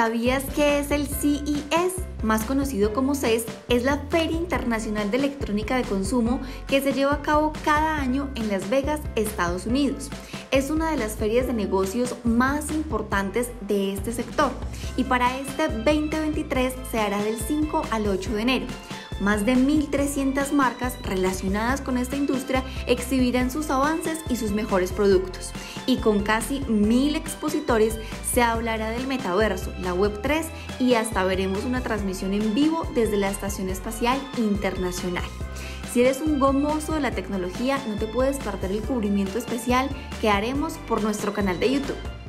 ¿Sabías que es el CES? Más conocido como CES, es la Feria Internacional de Electrónica de Consumo que se lleva a cabo cada año en Las Vegas, Estados Unidos. Es una de las ferias de negocios más importantes de este sector y para este 2023 se hará del 5 al 8 de enero. Más de 1.300 marcas relacionadas con esta industria exhibirán sus avances y sus mejores productos. Y con casi 1.000 expositores se hablará del metaverso, la Web3 y hasta veremos una transmisión en vivo desde la Estación Espacial Internacional. Si eres un gomoso de la tecnología, no te puedes perder el cubrimiento especial que haremos por nuestro canal de YouTube.